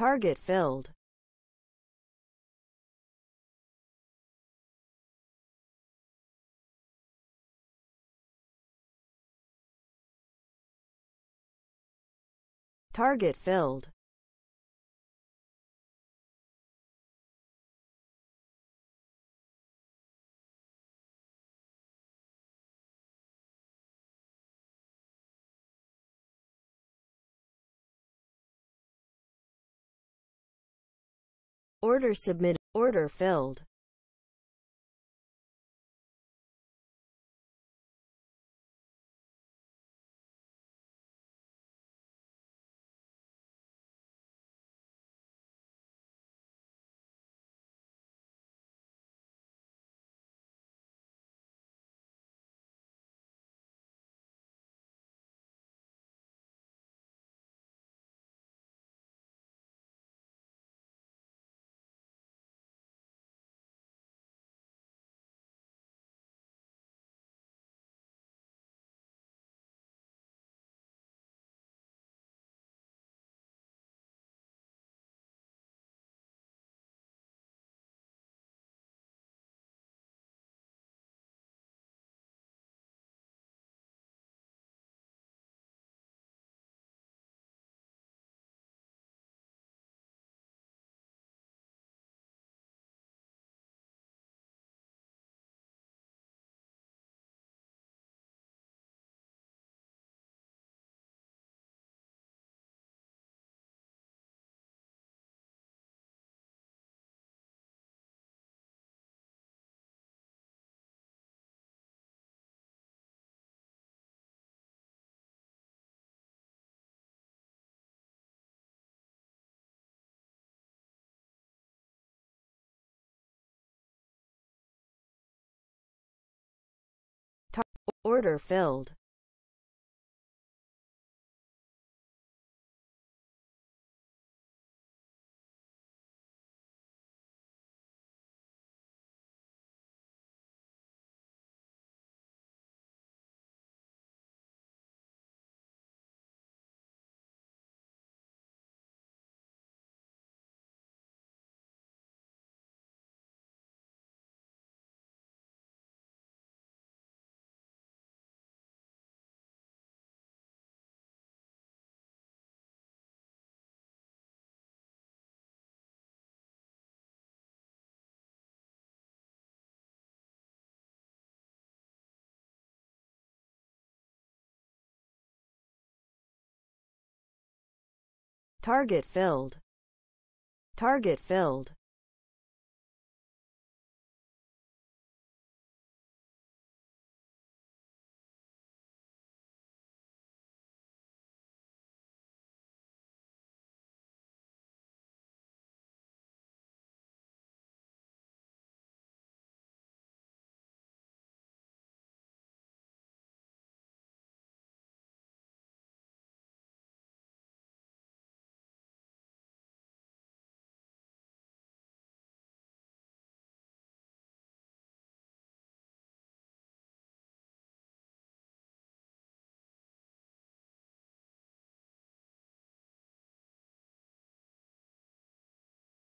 Target filled. Target filled. Order submitted. Order filled. Order filled. Target filled. Target filled.